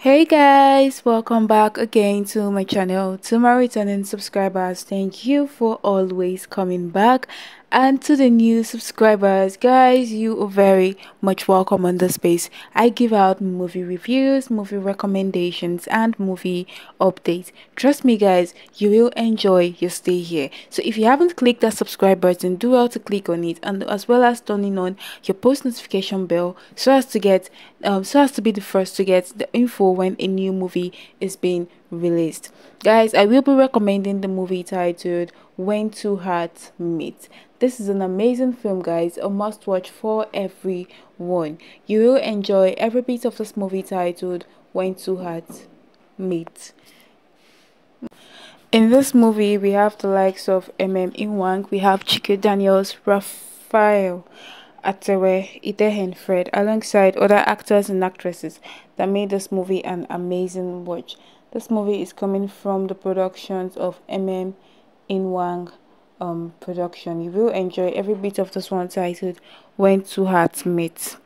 hey guys welcome back again to my channel. To my returning subscribers thank you for always coming back. And to the new subscribers guys you are very much welcome on the space. I give out movie reviews movie recommendations and movie updates. Trust me guys you will enjoy your stay here. So if you haven't clicked that subscribe button do well to click on it and as well as turning on your post notification bell so as to get um so as to be the first to get the info when a new movie is being released guys i will be recommending the movie titled when two hearts meet this is an amazing film, guys, a must watch for everyone. You will enjoy every bit of this movie titled When Two Hearts Meet. In this movie, we have the likes of MM Inwang, we have Chike Daniels, Raphael Atewe, Ide Fred, alongside other actors and actresses that made this movie an amazing watch. This movie is coming from the productions of MM Inwang um, production. You will enjoy every bit of this one titled When Two Hearts Meet.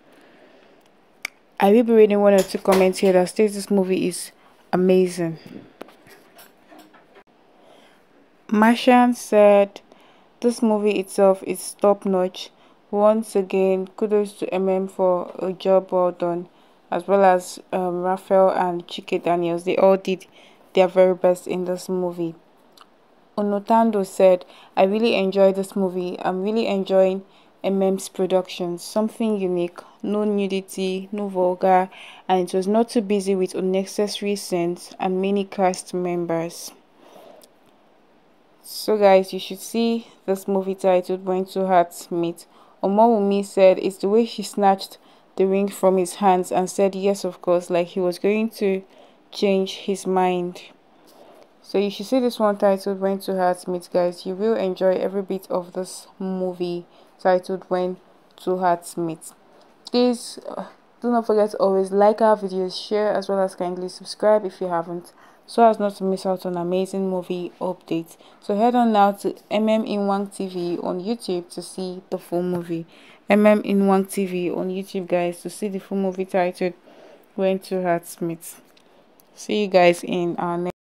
I will be reading one or two comments here that states this movie is amazing. Martian said this movie itself is top notch. Once again, kudos to MM for a job well done, as well as um, Raphael and Chike Daniels. They all did their very best in this movie. Onotando said, I really enjoyed this movie. I'm really enjoying Emem's production. Something unique, no nudity, no vulgar, and it was not too busy with unnecessary scenes and many cast members. So guys, you should see this movie titled When Two Hearts Meet. Omowumi said it's the way she snatched the ring from his hands and said yes of course like he was going to change his mind. So you should see this one titled When Two Hearts Meet guys. You will enjoy every bit of this movie titled When Two Hearts Meet. Please uh, do not forget to always like our videos, share as well as kindly subscribe if you haven't so as not to miss out on amazing movie updates. So head on now to MM Inwang TV on YouTube to see the full movie. MM Inwang TV on YouTube, guys, to see the full movie titled When Two Hearts Meet. See you guys in our next.